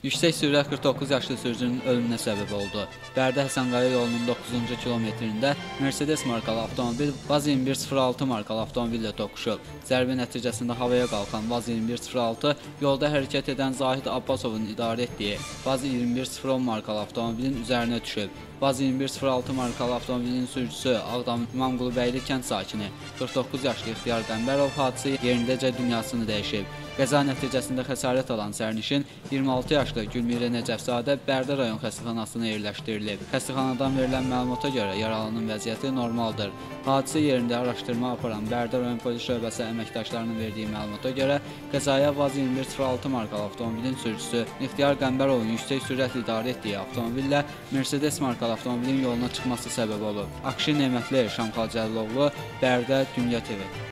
Yüksək sürət 49 yaşlı sürücünün ölümünə səbəb oldu. Bərdə Həsənqaya yolunun 9-cu kilometrində Mercedes markalı avtomobil Vaz 2106 markalı avtomobillə toqquşub. Zərbə nəticəsində havaya qalxan Vaz 2106 yolda hərəkət edən Zahid Abbasovun idarə etdiyi Vaz 2110 markalı avtomobilin üzərinə düşüb. Vaz 2106 markalı avtomobilin sürücüsü Ağdam İmamqulubəyli kənd sakini 49 yaşlı İxtiyar Qəmbərov hadisə yerindəcə dünyasını dəyişib. Qəza nəticəsində xəsarət alan sərnişin 26 yaşlı Gülmirə Nəcəfzadə Bərdə rayon xəstəxanasına yerləşdirilib. Xəstəxanadan verilən məlumata görə yaralının vəziyyəti normaldır. Hadisə yerində araşdırma aparan Bərdə rayon polis şöbəsi əməkdaşlarının verdiyi məlumata görə qəzaya Vaz 2106 markalı avtomobilin sürücüsü İxtiyar Qəmbərovun yüksək sürətlə idarə etdiyi avtomobillə Mercedes markalı avtomobilin yoluna çıxması səbəb olub. Akşin Nemətli, Şamxal Cəlloğlu, Bərdə, Dünya TV.